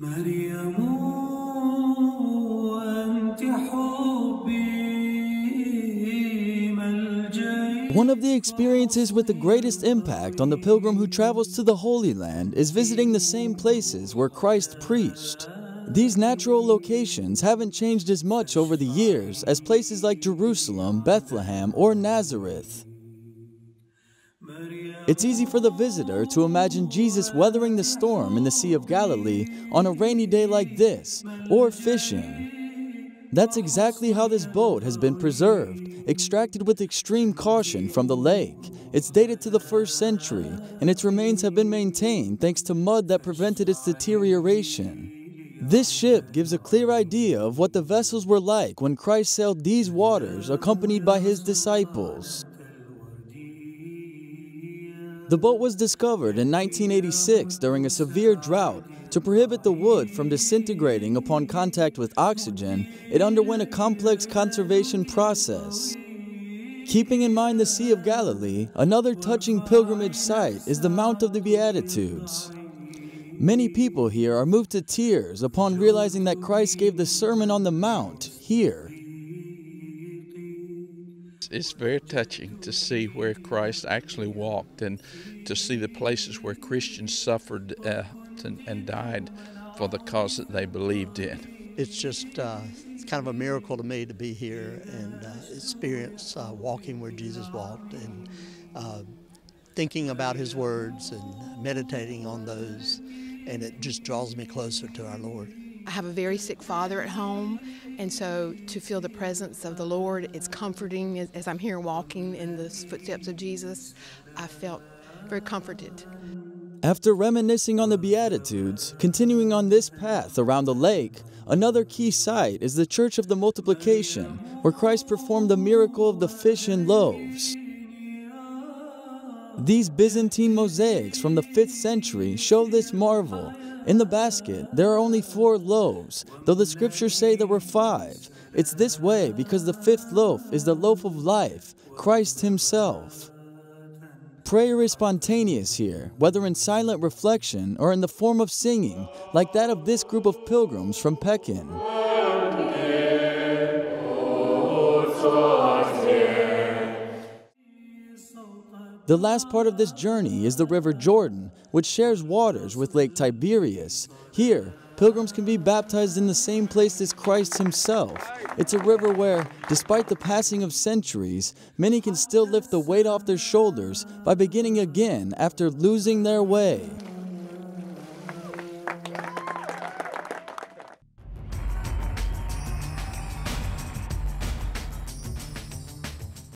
مريم أنت حبي ملجئي One of the experiences with the greatest impact on the pilgrim who travels to the Holy Land is visiting the same places where Christ preached. These natural locations haven't changed as much over the years as places like Jerusalem, Bethlehem, or Nazareth. It's easy for the visitor to imagine Jesus weathering the storm in the Sea of Galilee on a rainy day like this, or fishing. That's exactly how this boat has been preserved, extracted with extreme caution from the lake. It's dated to the first century, and its remains have been maintained thanks to mud that prevented its deterioration. This ship gives a clear idea of what the vessels were like when Christ sailed these waters accompanied by his disciples. The boat was discovered in 1986 during a severe drought. To prohibit the wood from disintegrating upon contact with oxygen, it underwent a complex conservation process. Keeping in mind the Sea of Galilee, another touching pilgrimage site is the Mount of the Beatitudes. Many people here are moved to tears upon realizing that Christ gave the Sermon on the Mount here. It's very touching to see where Christ actually walked and to see the places where Christians suffered uh, and, and died for the cause that they believed in. It's just uh, it's kind of a miracle to me to be here and uh, experience uh, walking where Jesus walked and uh, thinking about his words and meditating on those. And it just draws me closer to our Lord. I have a very sick father at home, and so to feel the presence of the Lord, it's comforting as, as I'm here walking in the footsteps of Jesus. I felt very comforted. After reminiscing on the Beatitudes, continuing on this path around the lake, another key site is the Church of the Multiplication, where Christ performed the miracle of the fish and loaves. These Byzantine mosaics from the 5th century show this marvel. In the basket, there are only four loaves, though the scriptures say there were five. It's this way because the fifth loaf is the loaf of life, Christ Himself. Prayer is spontaneous here, whether in silent reflection or in the form of singing, like that of this group of pilgrims from Pekin. The last part of this journey is the River Jordan, which shares waters with Lake Tiberias. Here, pilgrims can be baptized in the same place as Christ himself. It's a river where, despite the passing of centuries, many can still lift the weight off their shoulders by beginning again after losing their way.